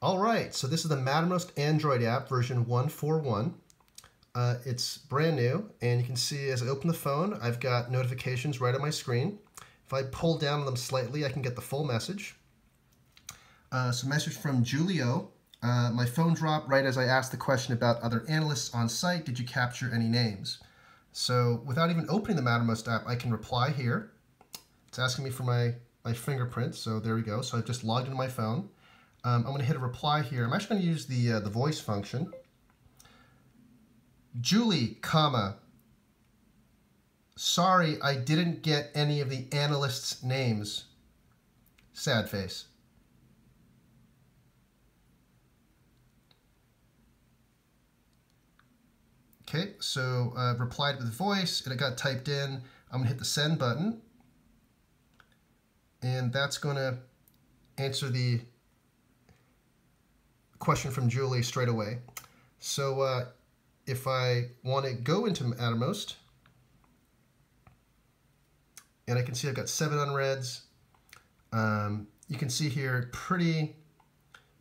All right, so this is the Mattermost Android app version 141. Uh, it's brand new, and you can see as I open the phone, I've got notifications right on my screen. If I pull down them slightly, I can get the full message. Uh, so message from Julio. Uh, my phone dropped right as I asked the question about other analysts on site. Did you capture any names? So without even opening the Mattermost app, I can reply here. It's asking me for my, my fingerprint, so there we go. So I've just logged into my phone. Um, I'm going to hit a reply here. I'm actually going to use the, uh, the voice function. Julie, comma, sorry I didn't get any of the analysts' names. Sad face. Okay, so uh, replied with voice, and it got typed in. I'm gonna hit the send button, and that's gonna answer the question from Julie straight away. So uh, if I want to go into Mattermost, and I can see I've got seven unreads. Um, you can see here pretty,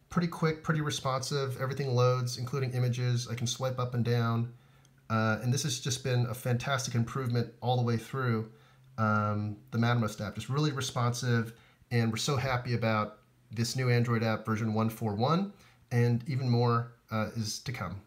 pretty quick, pretty responsive. Everything loads, including images. I can swipe up and down. Uh, and this has just been a fantastic improvement all the way through um, the Mattermost app. Just really responsive, and we're so happy about this new Android app version 141 and even more uh, is to come.